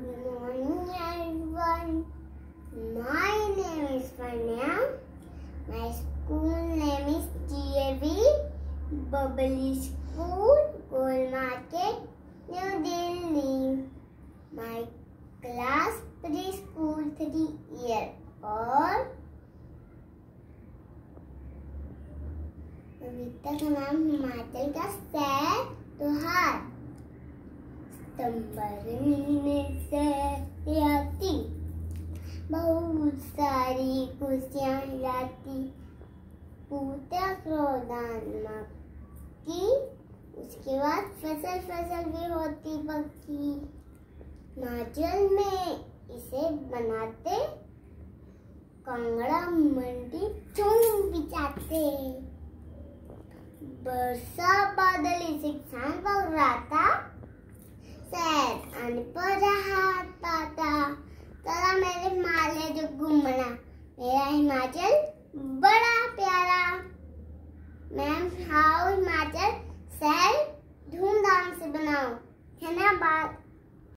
Good morning everyone. My name is Vanya. My school name is GAV Bubbly School, Gold Market, New Delhi. My class preschool 3 year old. अभी तक नाम हिमाचल का सैर सितंबर महीने से आती। बहुत सारी खुशियाँ लाती। पूता क्रोधान की, उसके बाद फ़सल फ़सल भी होती पक्की। नाचल में इसे बनाते। कांगड़ा मंडी चूम बिचाते बरसा बादल इसे किसान पक पानी पर रहा ताता तरा मेरे माले जो घूमना, मेरा हिमाचल बड़ा प्यारा। मैम हाउ हिमाचल शहर धूमधाम से बनाओ है ना बात?